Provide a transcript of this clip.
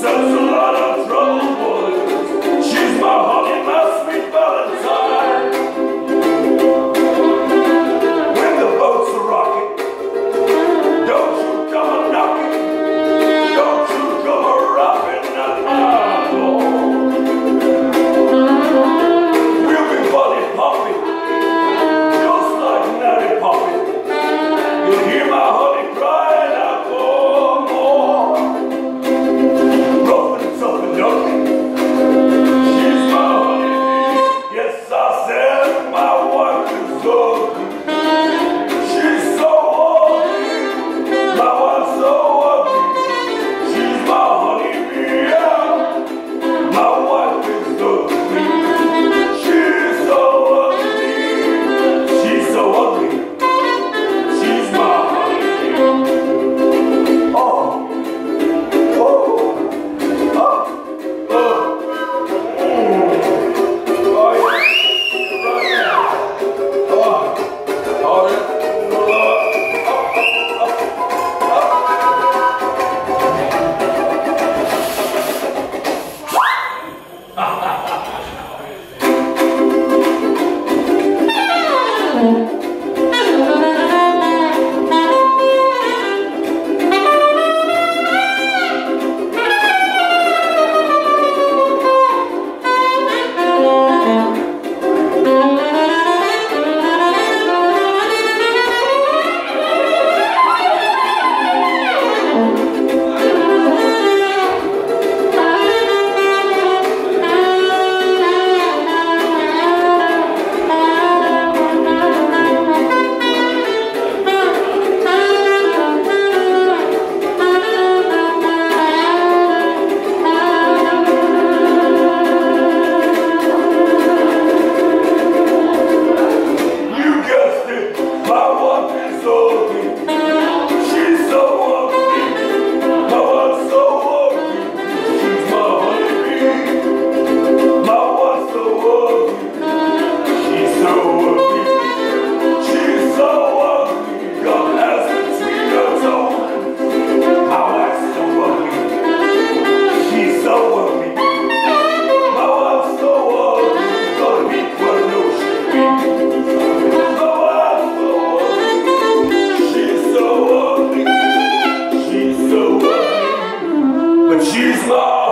Sounds a lot of trouble, boys. She's my honey, my He's not!